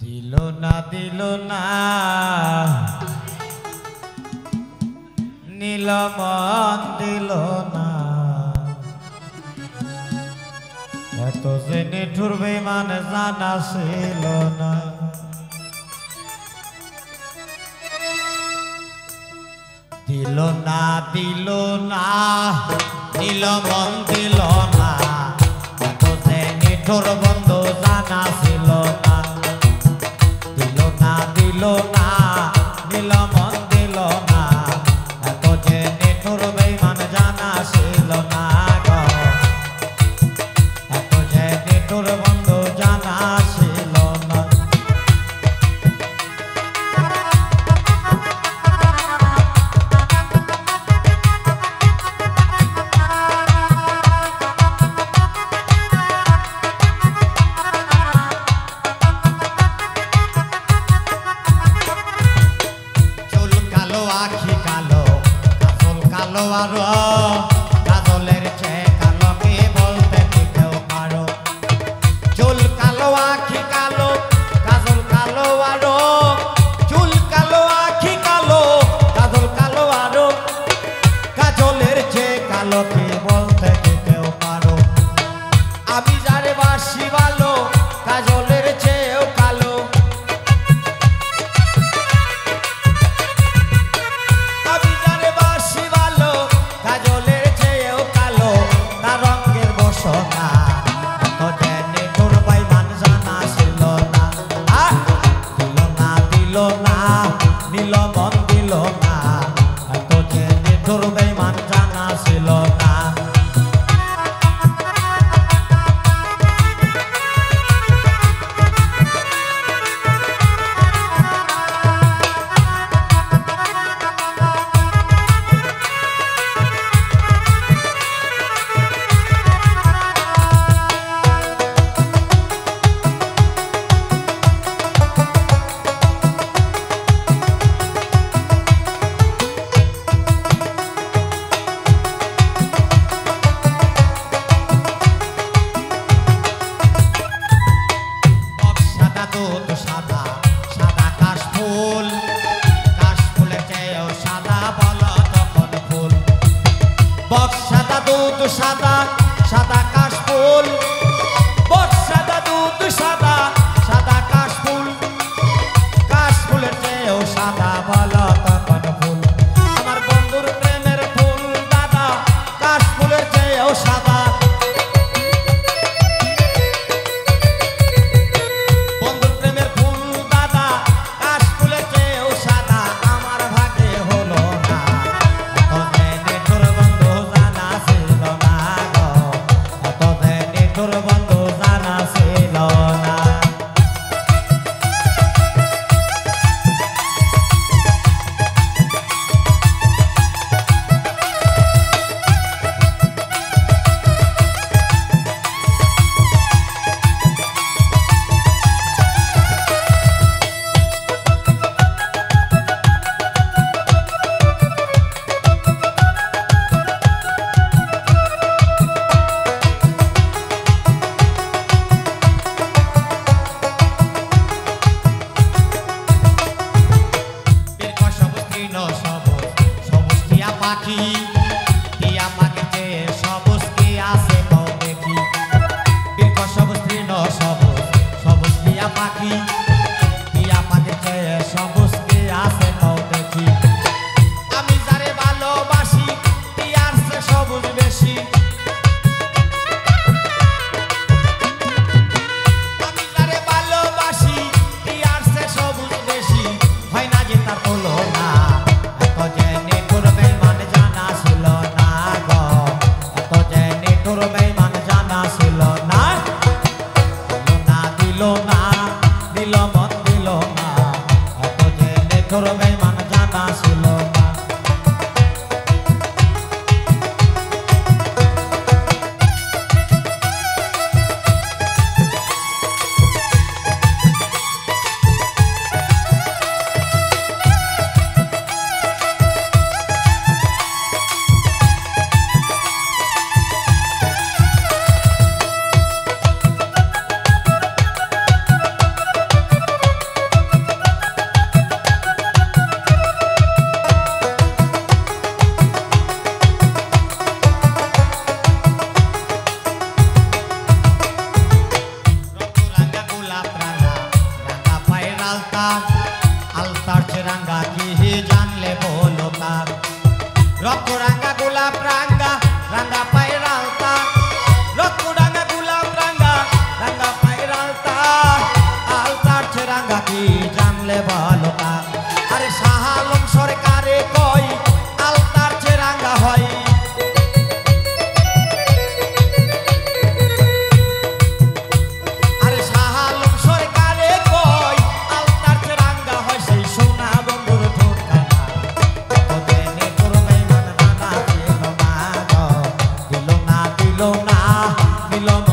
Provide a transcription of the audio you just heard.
দিল না দিল না। নীলমন দিল না। এত যে নিঠুর মানে জানা ছিল না। দিল না দিল না। নীলমন দিল না। এত যে নিঠুর বন্ধু জানা ছিল না। দিল না দিল মন্দ যাওয়ার কাজলের চেয়ে কালোকে বলতে কি কেউ পারো। চুল কালো, আখি কালো, কাজল কালো আরও। চুল কালো, আখি কালো, কাজল কালো আরও। বল না নীল মন দিল না। এত যে নিঠুর বেমান জানা ছিল না। সাদা সাদা কাশফুল। তোর বন্ধু জানা ছিল না। পাখি তোর বেমান জানা ছিল। Los corangas Long.